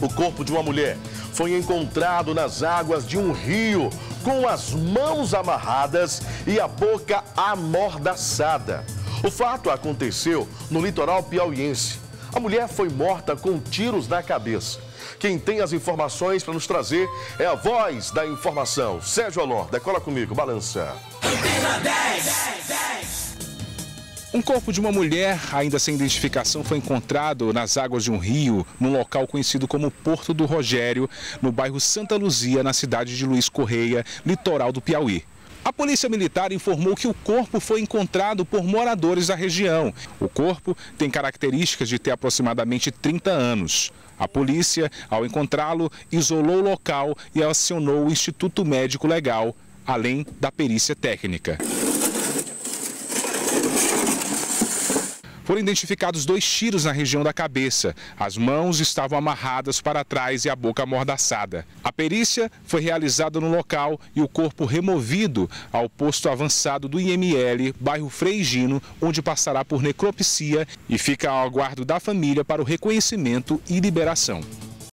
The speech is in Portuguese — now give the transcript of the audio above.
O corpo de uma mulher foi encontrado nas águas de um rio com as mãos amarradas e a boca amordaçada. O fato aconteceu no litoral piauiense. A mulher foi morta com tiros na cabeça. Quem tem as informações para nos trazer é a voz da informação. Sérgio Alor, decola comigo, balança. Um corpo de uma mulher, ainda sem identificação, foi encontrado nas águas de um rio, num local conhecido como Porto do Rogério, no bairro Santa Luzia, na cidade de Luiz Correia, litoral do Piauí. A Polícia Militar informou que o corpo foi encontrado por moradores da região. O corpo tem características de ter aproximadamente 30 anos. A polícia, ao encontrá-lo, isolou o local e acionou o Instituto Médico Legal, além da perícia técnica. Foram identificados dois tiros na região da cabeça. As mãos estavam amarradas para trás e a boca amordaçada. A perícia foi realizada no local e o corpo removido ao posto avançado do IML, bairro Freigino, onde passará por necropsia e fica ao aguardo da família para o reconhecimento e liberação.